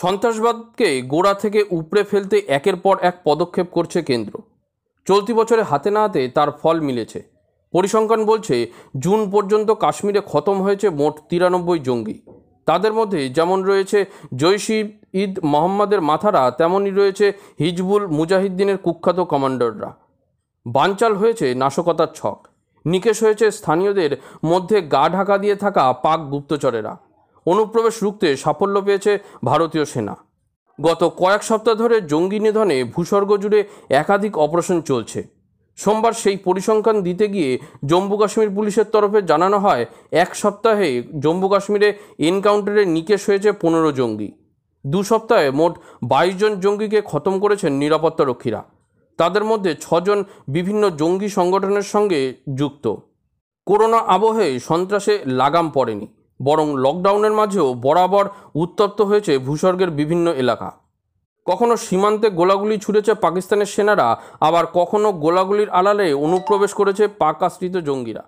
সন্ত্রাসবাদকে গোড়া থেকে উপড়ে ফেলতে একের পর এক পদক্ষেপ করছে কেন্দ্র। চলতি বছরে হাতে না হাতে তার ফল মিলেছে। পরিসংখ্যান বলছে, জুন পর্যন্ত কাশ্মীরে খতম হয়েছে মোট তিরানব্বই জঙ্গি। তাদের মধ্যে যেমন রয়েছে জৈশি ঈদ মোহাম্মদের মাথারা, তেমনই রয়েছে হিজবুল মুজাহিদ্দিনের কুখ্যাত কমান্ডাররা। বানচাল হয়েছে নাশকতার ছক। নিকেশ হয়েছে স্থানীয়দের মধ্যে গা ঢাকা দিয়ে থাকা পাক গুপ্তচরেরা। অনুপ্রবেশ রুখতে সাফল্য পেয়েছে ভারতীয় সেনা। গত কয়েক সপ্তাহ ধরে জঙ্গি নিধনে ভূস্বর্গ জুড়ে একাধিক অপারেশন চলছে। সোমবার সেই পরিসংখ্যান দিতে গিয়ে জম্মু কাশ্মীর পুলিশের তরফে জানানো হয়, এক সপ্তাহে জম্মু কাশ্মীরে এনকাউন্টারে নিকেশ হয়েছে পনেরো জঙ্গি। দু সপ্তাহে মোট বাইশ জন জঙ্গিকে খতম করেছেন নিরাপত্তারক্ষীরা তাদের মধ্যে ছজন বিভিন্ন জঙ্গি সংগঠনের সঙ্গে যুক্ত। করোনা আবহে সন্ত্রাসে লাগাম পড়েনি। বরং লকডাউনের মাঝেও বরাবর উত্তপ্ত হয়েছে ভূস্বর্গের বিভিন্ন এলাকা। কখনো সীমান্তে গোলাগুলি ছুড়েছে পাকিস্তানের সেনারা, আবার কখনো গোলাগুলির আড়ালে অনুপ্রবেশ করেছে পাক আশ্রিত জঙ্গিরা।